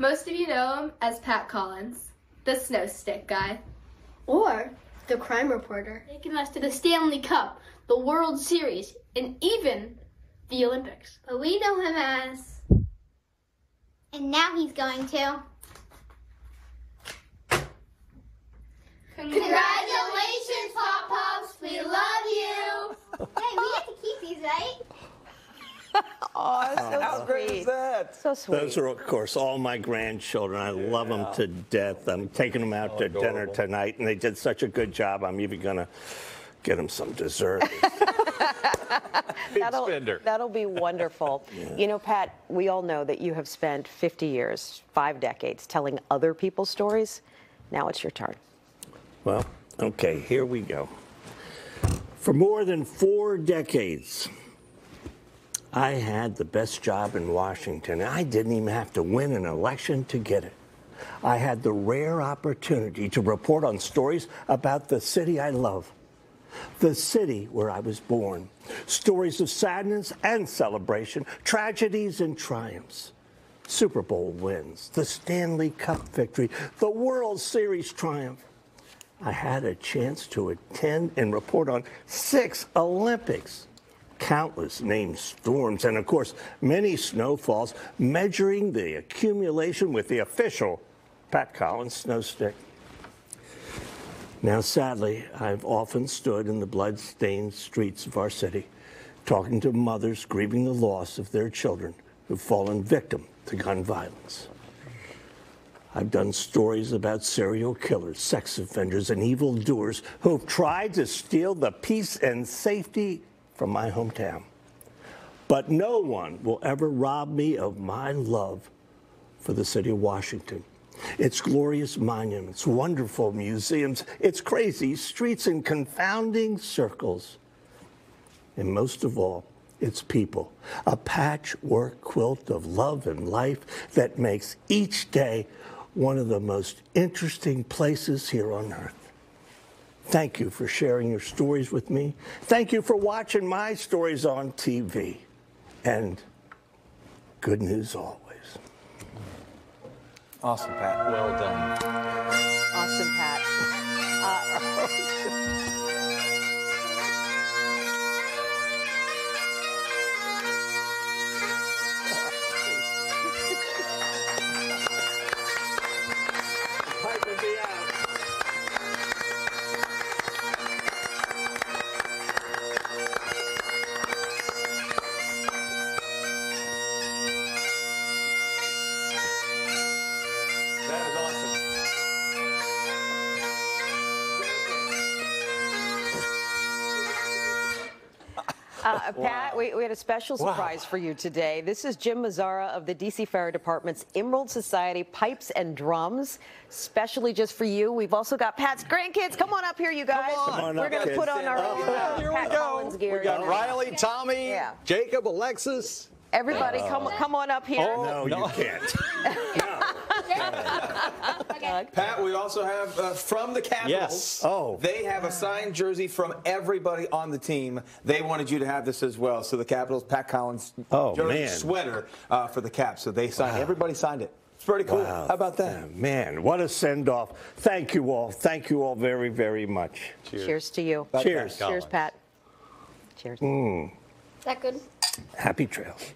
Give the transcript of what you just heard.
Most of you know him as Pat Collins, the snow stick guy. Or the crime reporter. Taking us to the Stanley Cup, the World Series, and even the Olympics. But we know him as. And now he's going to. Congratulations, Pop Pops. We love you. Hey, we get to keep these, right? Oh, so How great is that? So sweet. Those are, of course, all my grandchildren. I love them to death. I'm taking them out oh, to dinner tonight, and they did such a good job. I'm even going to get them some dessert. Big That'll, spender. that'll be wonderful. You know, Pat, we all know that you have spent 50 years, five decades, telling other people's stories. Now it's your turn. well, okay, here we go. For more than four decades, I had the best job in Washington. I didn't even have to win an election to get it. I had the rare opportunity to report on stories about the city I love, the city where I was born. Stories of sadness and celebration, tragedies and triumphs. Super Bowl wins, the Stanley Cup victory, the World Series triumph. I had a chance to attend and report on six Olympics, countless named storms, and of course, many snowfalls, measuring the accumulation with the official Pat Collins snow stick. Now, sadly, I've often stood in the blood-stained streets of our city, talking to mothers grieving the loss of their children who've fallen victim to gun violence. I've done stories about serial killers, sex offenders, and evildoers who've tried to steal the peace and safety from my hometown. But no one will ever rob me of my love for the city of Washington. Its glorious monuments, wonderful museums, its crazy streets and confounding circles. And most of all, its people, a patchwork quilt of love and life that makes each day one of the most interesting places here on earth. Thank you for sharing your stories with me. Thank you for watching my stories on TV. And good news always. Awesome, Pat. Well done. Awesome, Pat. Piping Uh, Pat, we, we had a special surprise for you today. This is Jim Mazzara of the DC Fire Department's Emerald Society Pipes and Drums, specially just for you. We've also got Pat's grandkids. Come on up here, you guys. Come on We're going to put on our Oh, uh, here Pat we go. Collins gear. We got. Riley, Tommy, Yeah. Jacob, Alexis. Everybody, come come on up here. No, you can't. Pat, we also have uh, from the Capitals. Yes. Oh. They have a signed jersey from everybody on the team. They wanted you to have this as well. So the Capitals, Pat Collins Oh, jersey man. sweater uh, for the Caps. So they signed. Everybody signed it. It's pretty cool. Wow. How about that? Man, what a send off. Thank you all. Thank you all very, very much. Cheers to you. Cheers. Cheers, Pat. Cheers. Is that good? Happy trails.